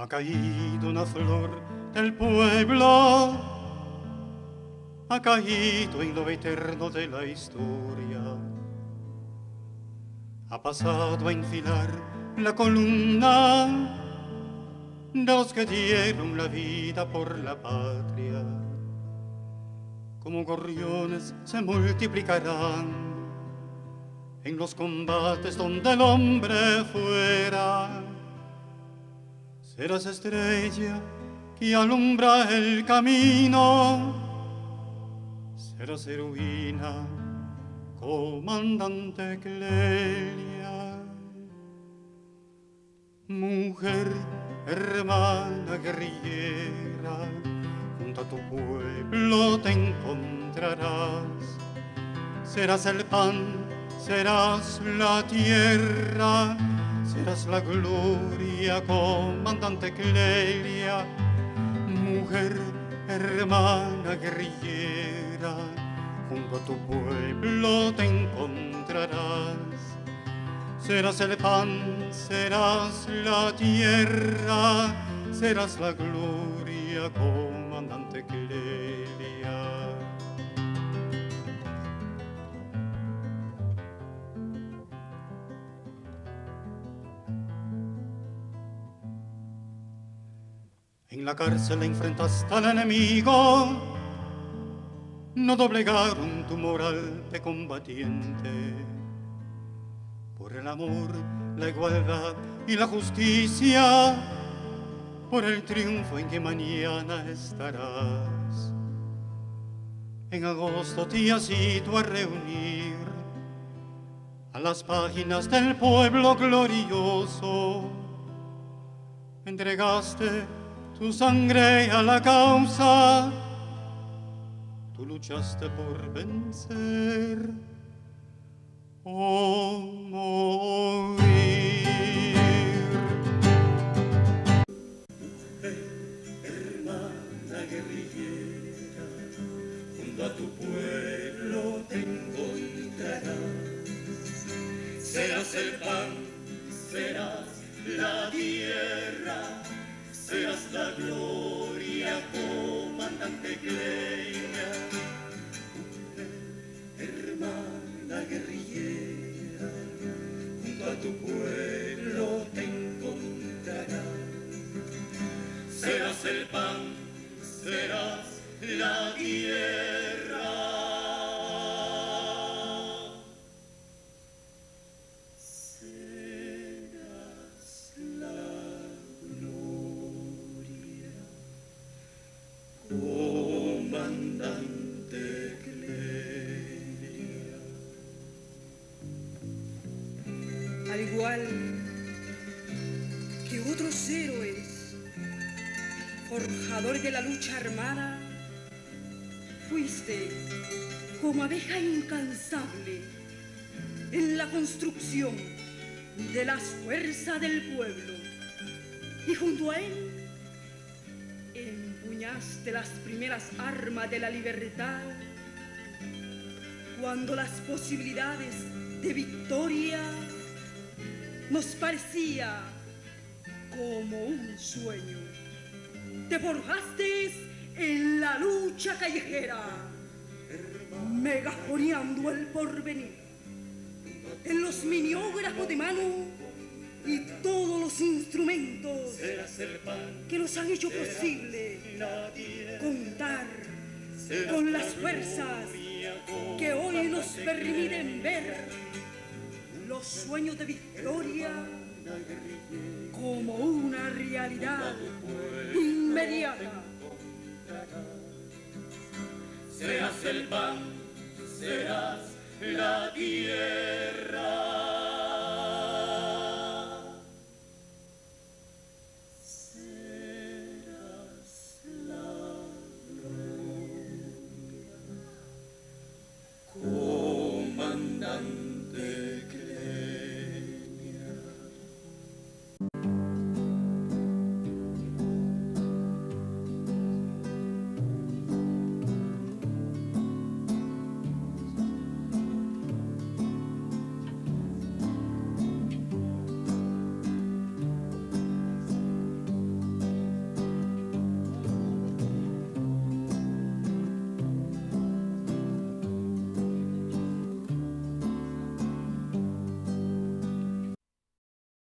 Ha caído una flor del pueblo, ha caído en lo eterno de la historia. Ha pasado a enfilar la columna de los que dieron la vida por la patria. Como gorriones se multiplicarán en los combates donde el hombre fuera. Serás estrella que alumbra el camino, serás heroína, comandante Clelia. Mujer, hermana guerrillera, junto a tu pueblo te encontrarás. Serás el pan serás la tierra, serás la gloria, comandante Clelia, mujer, hermana guerrillera, junto a tu pueblo te encontrarás. Serás el pan, serás la tierra, serás la gloria, comandante Clelia. En la cárcel enfrentaste al enemigo, no doblegaron tu moral de combatiente. Por el amor, la igualdad y la justicia, por el triunfo en que mañana estarás. En agosto te has ido a reunir a las páginas del pueblo glorioso. Entregaste tu sangre a la causa, tú luchaste por vencer o morir. hermana guerrillera, junto a tu pueblo te encontrarás. Serás el pan, serás la tierra seas la gloria, comandante Clelia, hermana guerrillera, junto a tu pueblo te encontrarás. Serás el pan, serás la tierra. Al igual que otros héroes, forjador de la lucha armada, fuiste como abeja incansable en la construcción de las fuerzas del pueblo. Y junto a él empuñaste las primeras armas de la libertad cuando las posibilidades de victoria nos parecía como un sueño. Te forjaste en la lucha callejera, megafoneando el porvenir, en los miniógrafos de mano y todos los instrumentos que nos han hecho posible contar con las fuerzas que hoy nos permiten ver los sueños de victoria como una realidad inmediata. Serás el pan, serás la tierra.